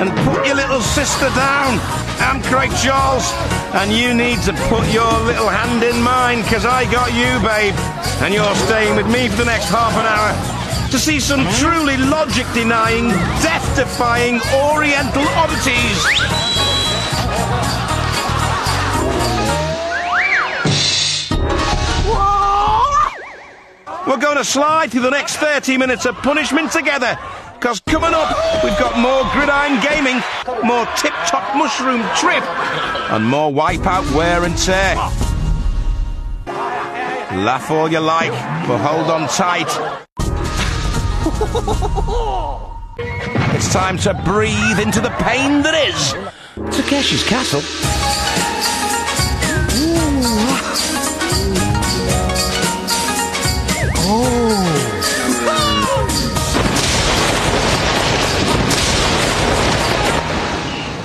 and put your little sister down. I'm Craig Charles, and you need to put your little hand in mine, because I got you, babe. And you're staying with me for the next half an hour to see some truly logic-denying, death-defying Oriental oddities. We're going to slide through the next 30 minutes of punishment together. Because coming up, we've got more gridiron gaming, more tip-top mushroom trip, and more wipeout wear and tear. Laugh all you like, but hold on tight. It's time to breathe into the pain that is Takeshi's Castle.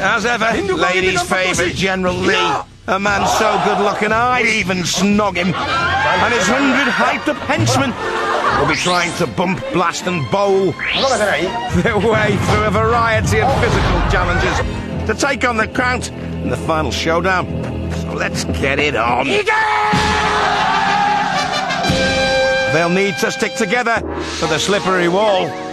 As ever, ladies' favourite General Lee. A man so good looking I'd even snog him. And his hundred hyped up henchmen will be trying to bump, blast and bowl their way through a variety of physical challenges to take on the Count in the final showdown. So let's get it on. They'll need to stick together for the slippery wall.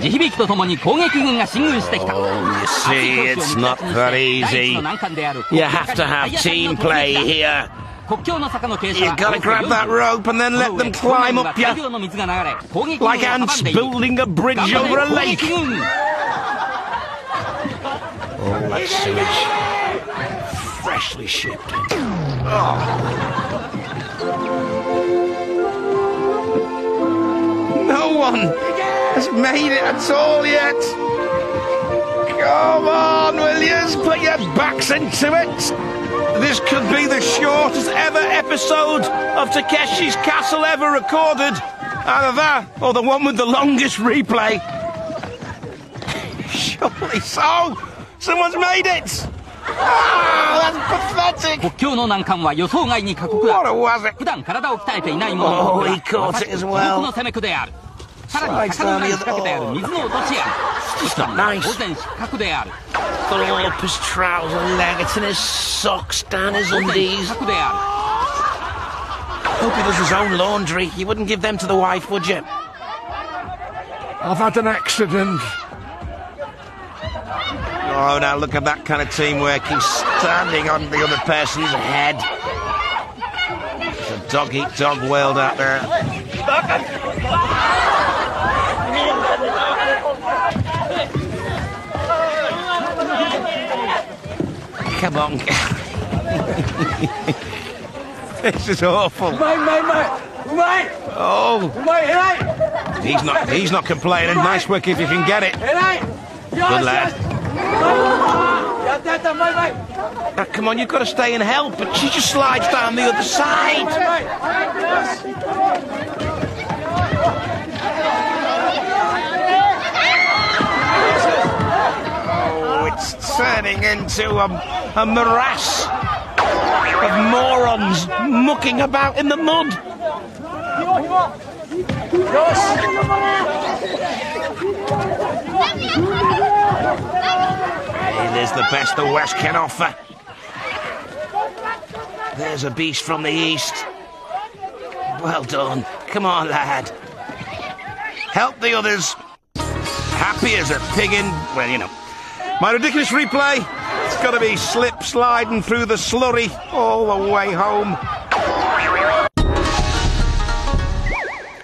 地響きとともに攻撃軍が進軍してきた。 Oh, you see, it's not that 第一 easy. の難関である You have to have team play here. 国境の坂の傾斜 You は gotta grab that rope and then let them climb up 大 you. 量の水が流れ攻撃軍を Like 阻ん ants でいる building a bridge 頑張れ over a 攻 lake. 撃軍 Oh, that sewage. Freshly shipped. Oh. No one has made it at all yet. Come on, Williams, put your backs into it. This could be the shortest ever episode of Takeshi's Castle ever recorded. Either that or the one with the longest replay. Surely so. Someone's made it. Ah, that's pathetic. 国境の難関は予想外に過酷だ What was it? 普段体を鍛えていない者の多く Oh, は he caught まさ it as に well. 孤独の攻め子である さらに Slides 坂の down 裏に the 仕掛けてある水の落とし穴 It's not nice. 当然失格である All up his trouser leg, it's in his socks, down his 当然 undies. 失格であ Hope he does his own laundry. You wouldn't give them to the wife, would you? I've had an accident. Oh, now look at that kind of teamwork. He's standing on the other person's head. It's a dog eat dog world out there. Come on. this is awful. Mate, mate, mate. Mate! Oh. Mate, it ain't. He's not, he's not complaining. Mate. Nice work if you can get it. It ain't. Yes, Good lad. Yes. Now, come on, you've got to stay and help, but she just slides down the other side. Turning into a, a morass of morons mucking about in the mud. It is the best the West can offer. There's a beast from the East. Well done. Come on, lad. Help the others. Happy as a pig in, well, you know. My ridiculous replay. It's got to be slip sliding through the slurry all the way home.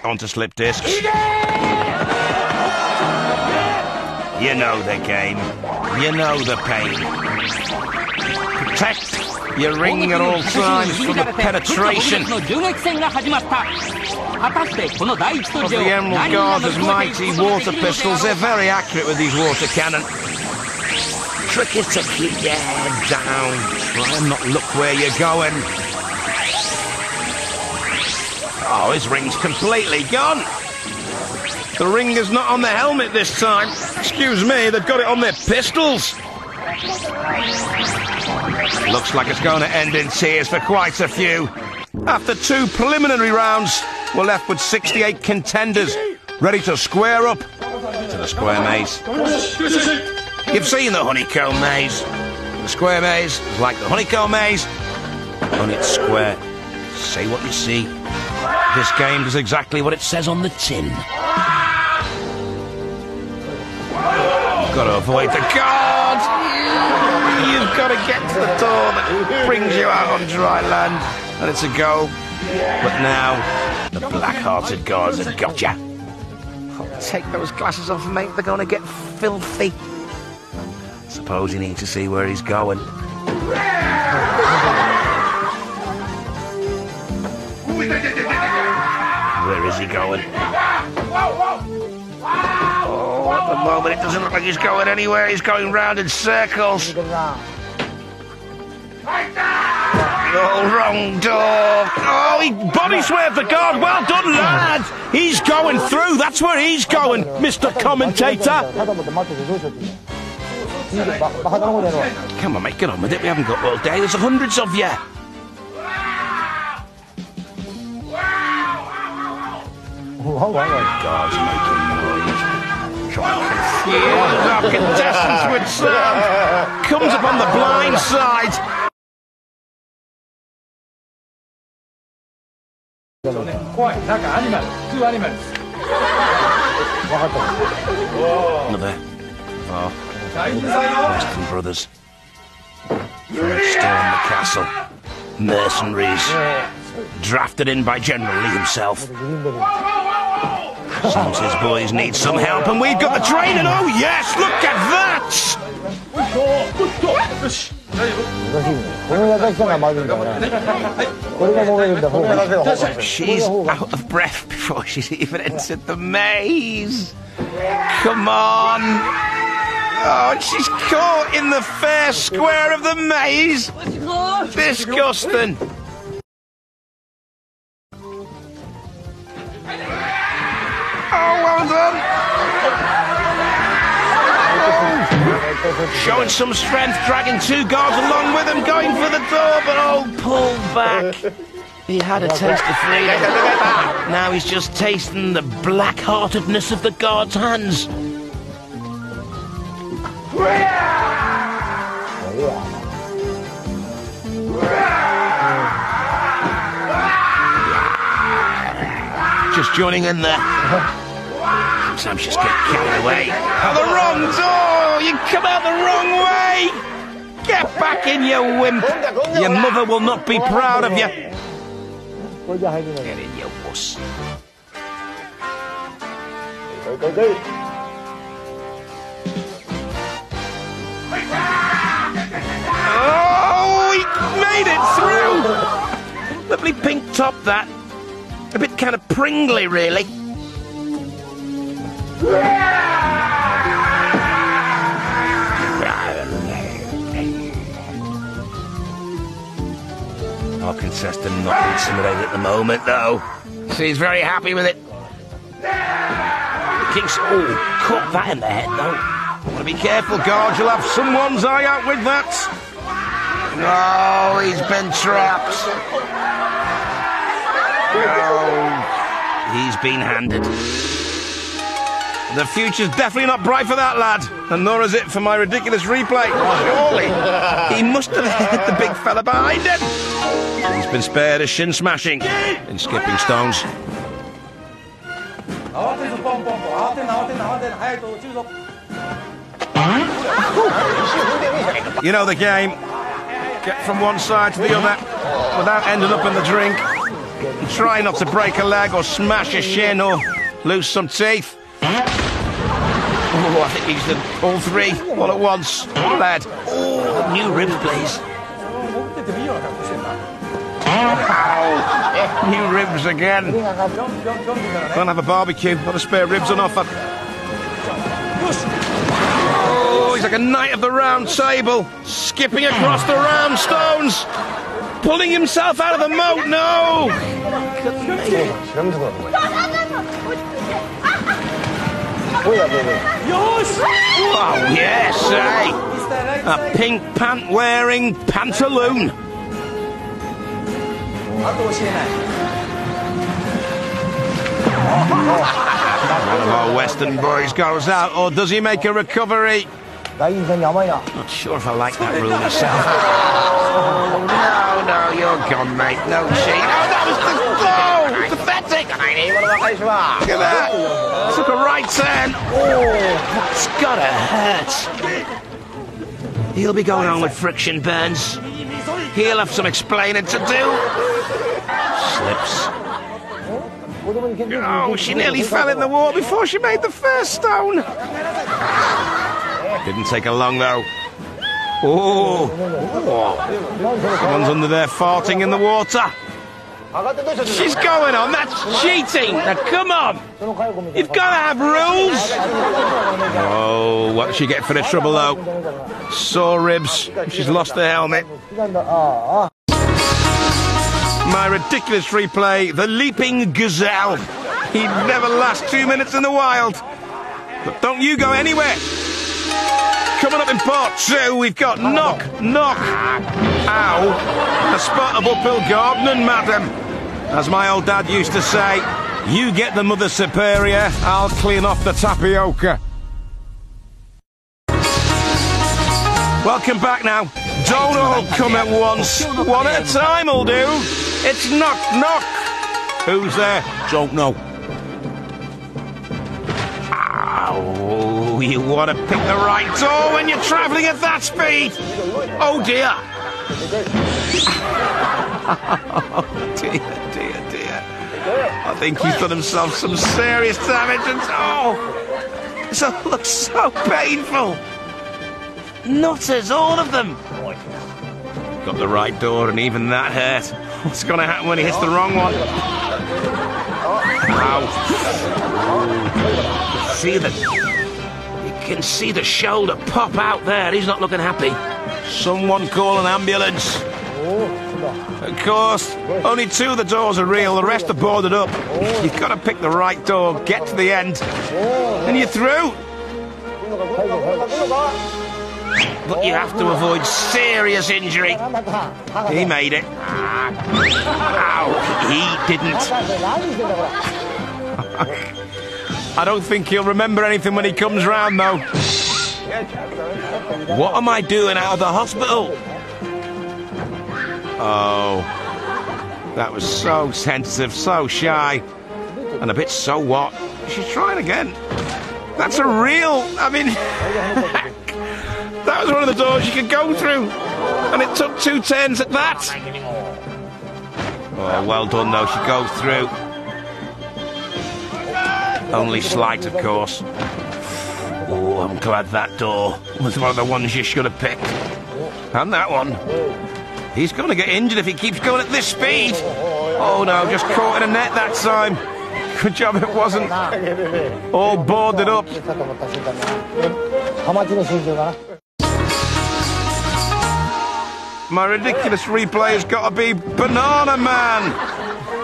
Onto slip discs. You know the game. You know the pain. Protect your ring at all times from the penetration. Of the Emerald Guard's mighty water pistols. They're very accurate with these water cannons. Trick is to keep your head down. Try and not look where you're going. Oh, his ring's completely gone. The ring is not on the helmet this time. Excuse me, they've got it on their pistols. Looks like it's going to end in tears for quite a few. After two preliminary rounds, we're left with 68 contenders ready to square up to the square maze. You've seen the honeycomb maze. The square maze is like the honeycomb maze, only it's square. Say what you see. This game does exactly what it says on the tin. You've got to avoid the guard. You've got to get to the door that brings you out on dry land, and it's a goal. But now, the black-hearted guards have got you. Oh, take those glasses off, mate. They're going to get filthy. Suppose he needs to see where he's going. Where is he going? Oh, at the moment it doesn't look like he's going anywhere. He's going round in circles. Oh, wrong door. Oh, he body swerved the. Well done, lad. He's going through. That's where he's going, Mr. Commentator. Come on, mate, get on with it. We haven't got all day. There's hundreds of you. Oh, oh, oh, God's making noise. Come on, contestants would serve. Comes upon the blind side. Another. Oh. Western Brothers. First storm the castle. Mercenaries. Drafted in by General Lee himself. Since his boys need some help, and we've got the training. oh yes, look at that! she's out of breath before she's even entered the maze. Come on! Oh, and she's caught in the fair square of the maze. Disgusting. Oh, well done. Showing some strength, dragging two guards along with him, going for the door, but oh, pulled back. He had a taste of freedom. Now he's just tasting the black-heartedness of the guard's hands. Just joining in there. Sometimes just get carried away. Out the wrong door! You come out the wrong way! Get back in, you wimp! Your mother will not be proud of you! Get in, you wuss. Made it through! Lovely pink top, that. A bit kind of pringly, really. Our contestant not intimidated at the moment, though. She's very happy with it. King's oh, caught that in the head, though. Want to be careful, guard. You'll have someone's eye out with that. No, he's been trapped. No, he's been handed. The future's definitely not bright for that lad, and nor is it for my ridiculous replay. Surely, he must have hit the big fella behind him. He's been spared a shin smashing in skipping stones. You know the game get from one side to the other without ending up in the drink. And try not to break a leg or smash a shin or lose some teeth. Oh, I think he's done all three all at once. Lad. Oh, new ribs, please. Ow! New ribs again. Don't have a barbecue. Got a spare ribs on offer. He's like a knight of the round table, skipping across the round stones, pulling himself out of the moat. No! Oh, yes. A pink pant wearing pantaloon. One of our Western boys goes out, or does he make a recovery? 大陰線に甘いな Not sure if I like that rule myself. Oh, no, no, you're gone, mate. No cheat. Oh, that was the goal! Pathetic! Look at that! Took a right turn. Oh, that's gotta hurt. He'll be going on with friction burns. He'll have some explaining to do. Slips. 子供に拳銃 Oh, she nearly fell in the water before she made the first stone. Didn't take her long, though. Oh, someone's under there farting in the water. She's going on. That's cheating. Now, come on. You've got to have rules. Oh, what did she get for the trouble, though? Sore ribs. She's lost the helmet. My ridiculous replay, the leaping gazelle. He'd never last two minutes in the wild. But don't you go anywhere. Coming up in part two, we've got knock, knock, ow, a spot of uphill gardening, madam. As my old dad used to say, you get the mother superior, I'll clean off the tapioca. Welcome back now. Don't all come at once. One at a time will do. It's knock, knock. Who's there? Don't know. Want to pick the right door when you're travelling at that speed. Oh dear. oh dear, dear, dear. I think he's done himself some serious damage and oh, this all looks so painful. Nutters, all of them. Got the right door and even that hurt. What's going to happen when he hits the wrong one? Ow. See the... You can see the shoulder pop out there. He's not looking happy. Someone call an ambulance. Oh, of course, only two of the doors are real. The rest are boarded up. Oh. You've got to pick the right door, get to the end, oh. and you're through. But you have to avoid serious injury. He made it. Ah. Ow, he didn't. I don't think he'll remember anything when he comes round, though. What am I doing out of the hospital? Oh, that was so sensitive, so shy, and a bit so what. She's trying again. That's a real. I mean, that was one of the doors you could go through, and it took two turns at that. Oh, well done though. She goes through. Only slight, of course. Oh, I'm glad that door was one of the ones you should have picked. And that one. He's going to get injured if he keeps going at this speed. Oh no, just caught in a net that time. Good job it wasn't all boarded up. My ridiculous replay has got to be Banana Man.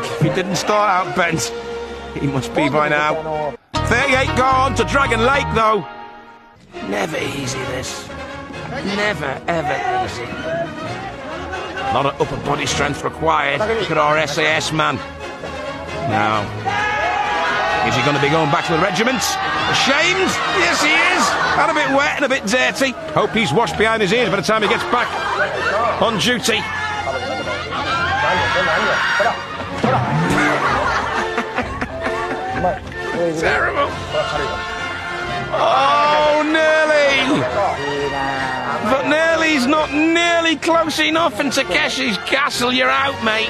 If he didn't start out bent he must be by now. 38 gone to Dragon Lake, though. Never easy, this. Never, ever easy. A Lot of upper body strength required. Look at our SAS man. Now, is he going to be going back to the regiment? Ashamed? Yes, he is. And a bit wet and a bit dirty. Hope he's washed behind his ears by the time he gets back on duty. Terrible. Oh, nearly. But nearly's not nearly close enough, and Takeshi's castle, you're out, mate.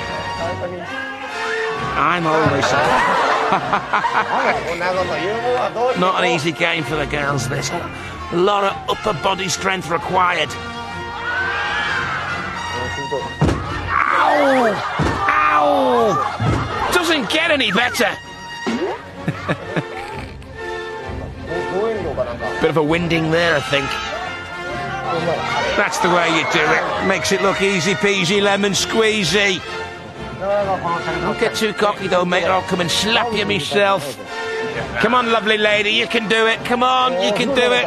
I'm always not an easy game for the girls. This a lot of upper body strength required. Ow! Ow! Doesn't get any better. Bit of a winding there, I think. That's the way you do it. Makes it look easy peasy lemon squeezy. Don't get too cocky though, mate, or I'll come and slap you myself. Come on, lovely lady, you can do it. Come on, you can do it.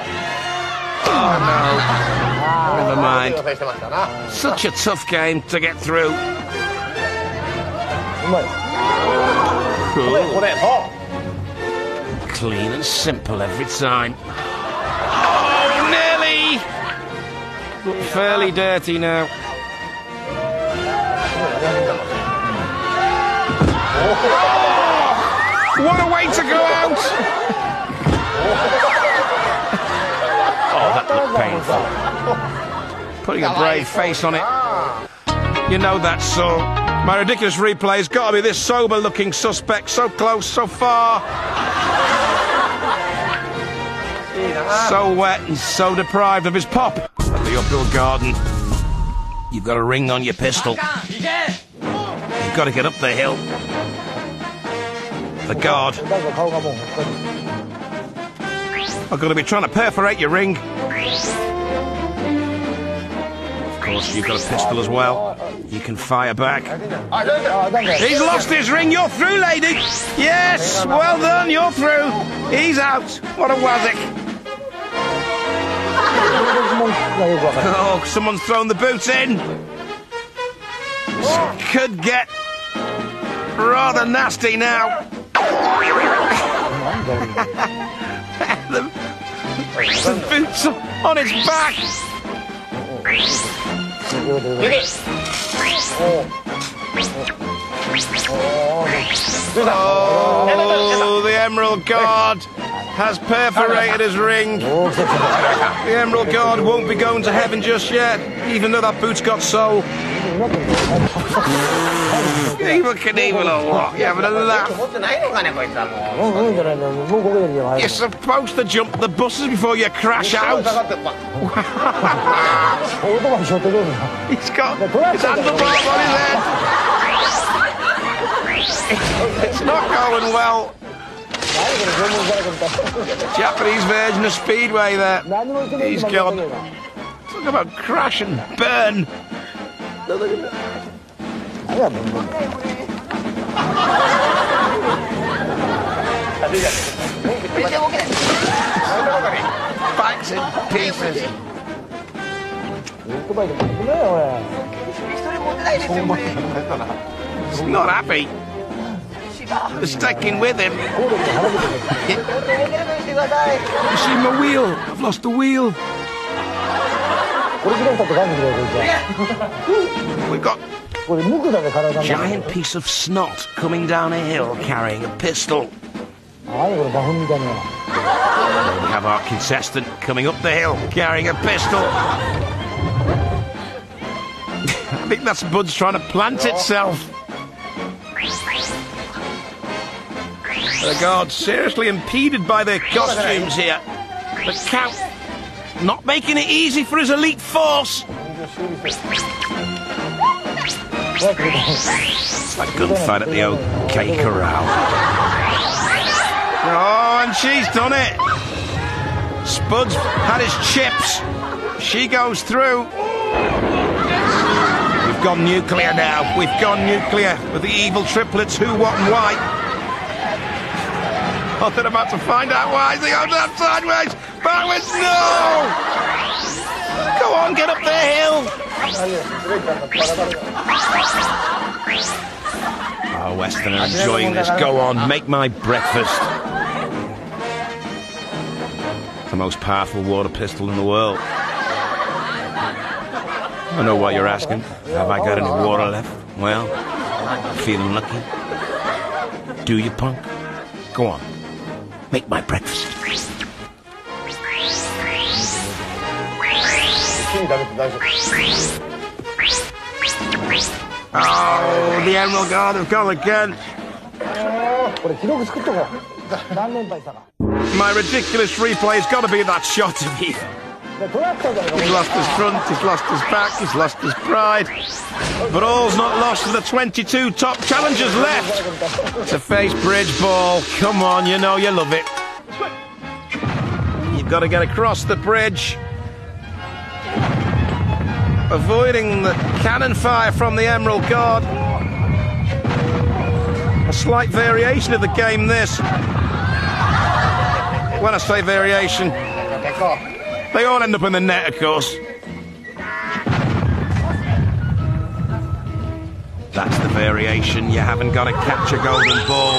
Oh no. Never mind. Such a tough game to get through. Cool. Well, it's hot. Clean and simple every time. Oh, nearly! Look fairly dirty now. Oh, what a way to go out! oh, that looked painful. Putting a brave face on it. You know that song. My ridiculous replay's got to be this sober looking suspect, so close, so far. so wet and so deprived of his pop at the uphill garden. You've got a ring on your pistol. You've got to get up the hill. The guard. I'm going to be trying to perforate your ring course, you've got a pistol as well. You can fire back. He's lost his ring. You're through, lady. Yes, well done. You're through. He's out. What a wazik! oh, someone's thrown the boot in. Could get rather nasty now. the, boot's on his back. Oh, the Emerald Guard! has perforated his ring. The Emerald Guard won't be going to heaven just yet, even though that boot's got soul. Evel Knievel or what? You having a laugh? You're supposed to jump the buses before you crash out. He's got his handlebar on his head. It's not going well. Japanese version of Speedway there. 何も言ってない He's 今 gone. 言った Talk about crash and burn. けど何やもうもう Bikes in pieces. オートバイでも行くなよ俺 He's not happy. stuck in with him. you see my wheel? I've lost the wheel. We've got a giant piece of snot coming down a hill carrying a pistol. we have our contestant coming up the hill carrying a pistol. I think that's Bud's trying to plant itself. The guards seriously impeded by their costumes here. The Count not making it easy for his elite force. A good fight at the old cake corral. Oh, and she's done it. Spud's had his chips. She goes through. We've gone nuclear now. We've gone nuclear with the evil triplets who, what, and why. Oh, they're about to find out why. They go down sideways. Backwards, no! Go on, get up the hill. Oh, Westerner, enjoying this. Go on, make my breakfast. The most powerful water pistol in the world. I know why you're asking. Have I got any water left? Well, feeling lucky. Do you, punk? Go on, make my breakfast. Oh, the Emerald Guard have come again. My ridiculous replay's got to be that shot of you. He's lost his front, he's lost his back, he's lost his pride. But all's not lost for the 22 top challengers left to face Bridge Ball. Come on, you know you love it. You've got to get across the bridge. Avoiding the cannon fire from the Emerald Guard. A slight variation of the game, this. When I say variation, they all end up in the net, of course. That's the variation. You haven't got to catch a golden ball.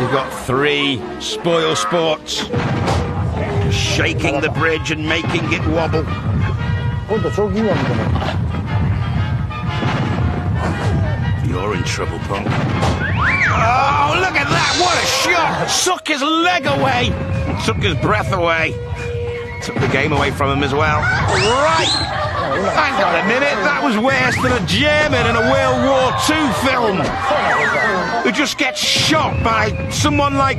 You've got three spoil sports shaking the bridge and making it wobble. You're in trouble, punk. Oh, look at that! What a shot! Suck his leg away! Took his breath away. Took the game away from him as well. Right! Hang on a minute, that was worse than a German in a World War II film. Who just gets shot by someone like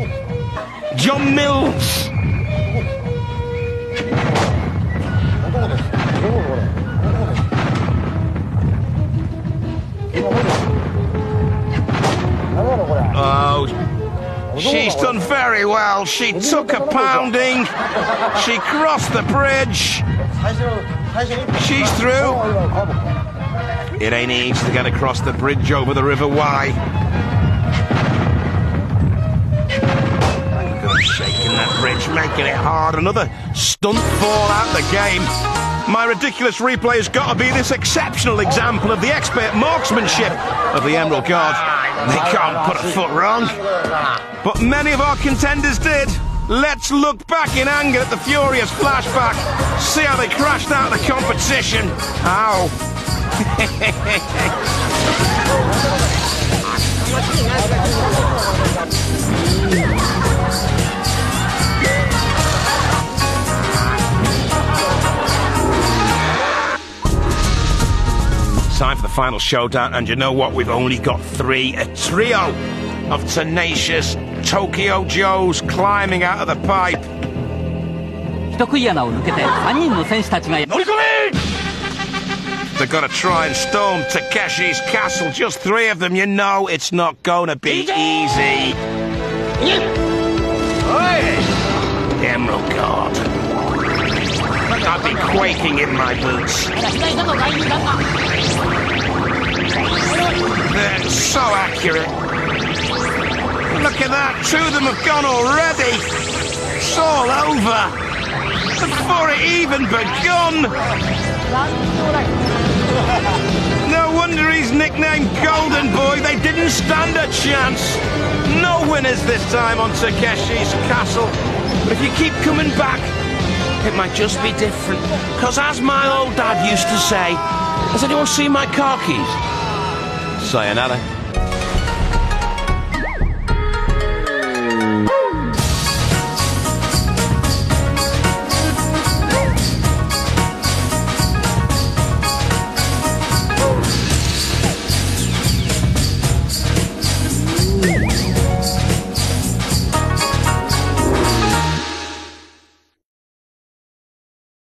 John Mills. Oh, She's done very well. She took a pounding. She crossed the bridge. She's through. It ain't easy to get across the bridge over the River Kwai. Shaking that bridge, making it hard. Another stunt fall out the game. My ridiculous replay has got to be this exceptional example of the expert marksmanship of the Emerald Guard. They can't put a foot wrong. But many of our contenders did. Let's look back in anger at the furious flashback. See how they crashed out of the competition. Ow. time for the final showdown, and you know what? We've only got three. A trio of tenacious Tokyo Joes climbing out of the pipe. They're gonna try and storm Takeshi's castle. Just three of them, you know it's not gonna be easy. Emerald Guard. I'd be quaking in my boots. They're so accurate. Look at that. Two of them have gone already. It's all over. Before it even begun. No wonder he's nicknamed Golden Boy. They didn't stand a chance. No winners this time on Takeshi's castle. But if you keep coming back, it might just be different. Because as my old dad used to say, has anyone seen my car keys? Sayonara.